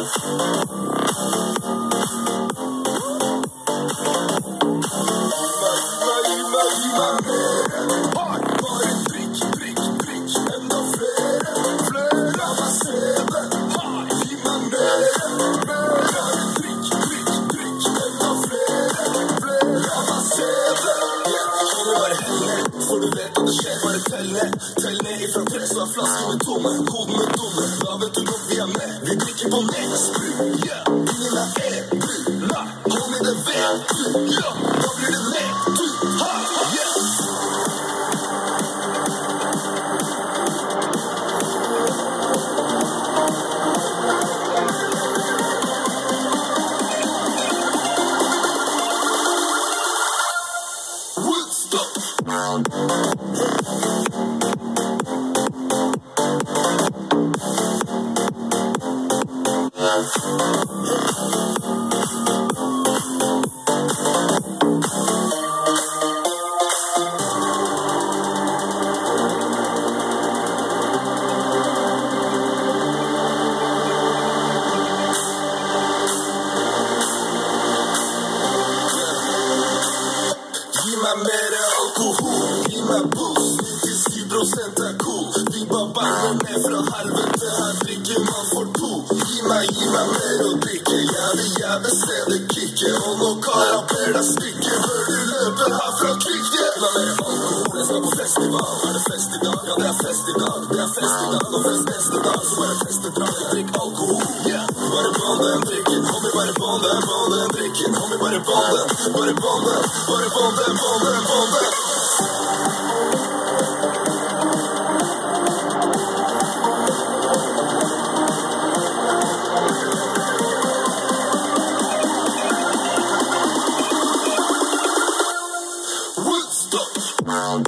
Bye. For du vet at det skjer. Bare tell ned, tell ned ifra tre, så er flaskene tomme. Koden er dumme, da vet du når vi er med. Vi drikker på Nesbru, yeah. Ingen er edru, nei. Homie, det vet du, ja. Da blir det nedtur, ha, yeah. Mer alkohol, gi meg boost. 97 er cool. Vibba banger ned fra helvete, her drikker man for to. Gi meg, gi meg mer å drikke, jeg vil, jeg vil se det kicke. Og når kara ber deg stikke, bør du løpe herfra kvikt. Gi meg mer alkohol, jeg skal på festival. Er det fest i dag? Ja, det er fest i dag. Det er fest i dag, og fest neste dag. Så bare fest et drag, drikk alkohol. Yeah. Bare bånd den drikken, homie, bare bånd den, bånd den drikken. Homie, bare bånd den, bare bånd den, bare bånd den, bånd den, bånd den. go.